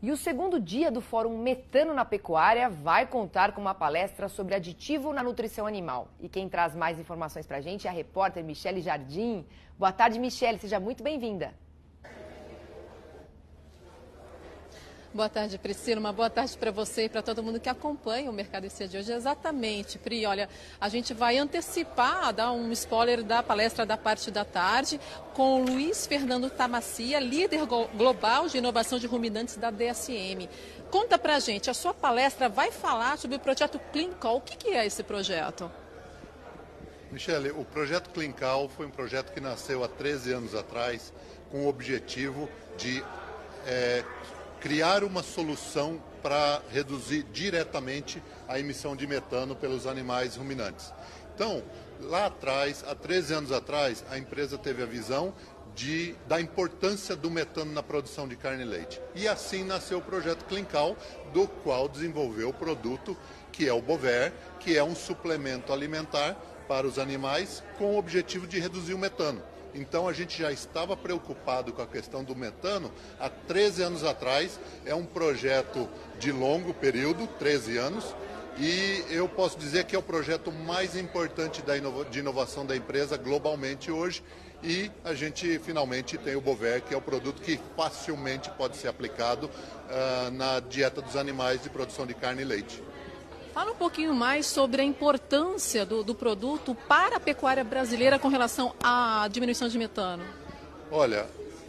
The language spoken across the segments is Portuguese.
E o segundo dia do Fórum Metano na Pecuária vai contar com uma palestra sobre aditivo na nutrição animal. E quem traz mais informações para a gente é a repórter Michele Jardim. Boa tarde, Michele, seja muito bem-vinda. Boa tarde, Priscila. Uma boa tarde para você e para todo mundo que acompanha o Mercado IC de hoje. Exatamente, Pri. Olha, a gente vai antecipar, dar um spoiler da palestra da parte da tarde com o Luiz Fernando Tamacia, líder global de inovação de ruminantes da DSM. Conta para a gente, a sua palestra vai falar sobre o projeto Clean O que, que é esse projeto? Michele, o projeto Clean foi um projeto que nasceu há 13 anos atrás com o objetivo de é, criar uma solução para reduzir diretamente a emissão de metano pelos animais ruminantes. Então, lá atrás, há 13 anos atrás, a empresa teve a visão de, da importância do metano na produção de carne e leite. E assim nasceu o projeto Clincal, do qual desenvolveu o produto que é o Bover, que é um suplemento alimentar para os animais com o objetivo de reduzir o metano. Então a gente já estava preocupado com a questão do metano há 13 anos atrás. É um projeto de longo período, 13 anos, e eu posso dizer que é o projeto mais importante de inovação da empresa globalmente hoje. E a gente finalmente tem o Bover, que é o produto que facilmente pode ser aplicado uh, na dieta dos animais de produção de carne e leite. Fala um pouquinho mais sobre a importância do, do produto para a pecuária brasileira com relação à diminuição de metano. Olha,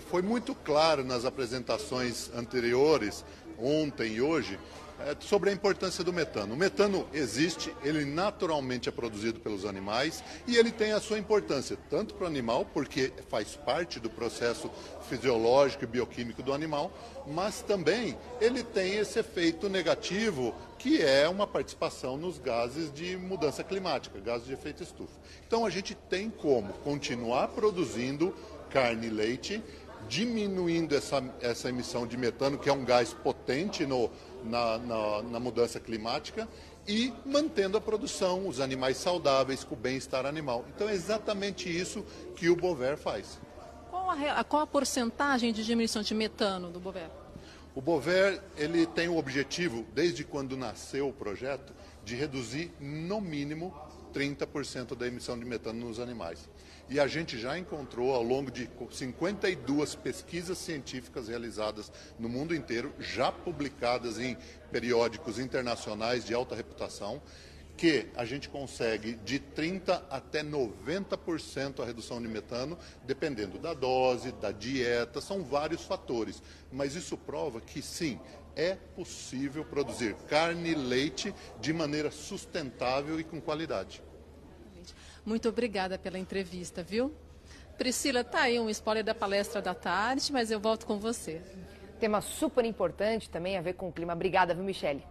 foi muito claro nas apresentações anteriores, ontem e hoje, é, sobre a importância do metano. O metano existe, ele naturalmente é produzido pelos animais e ele tem a sua importância, tanto para o animal, porque faz parte do processo fisiológico e bioquímico do animal, mas também ele tem esse efeito negativo, que é uma participação nos gases de mudança climática, gases de efeito estufa. Então a gente tem como continuar produzindo carne e leite diminuindo essa, essa emissão de metano, que é um gás potente no, na, na, na mudança climática, e mantendo a produção, os animais saudáveis, com o bem-estar animal. Então é exatamente isso que o Bover faz. Qual a, qual a porcentagem de diminuição de metano do Bover? O Bover ele tem o objetivo, desde quando nasceu o projeto, de reduzir no mínimo 30% da emissão de metano nos animais. E a gente já encontrou, ao longo de 52 pesquisas científicas realizadas no mundo inteiro, já publicadas em periódicos internacionais de alta reputação, que a gente consegue de 30% até 90% a redução de metano, dependendo da dose, da dieta, são vários fatores. Mas isso prova que sim, é possível produzir carne e leite de maneira sustentável e com qualidade. Muito obrigada pela entrevista, viu? Priscila, tá aí um spoiler da palestra da tarde, mas eu volto com você. Tema super importante também a ver com o clima. Obrigada, viu, Michele?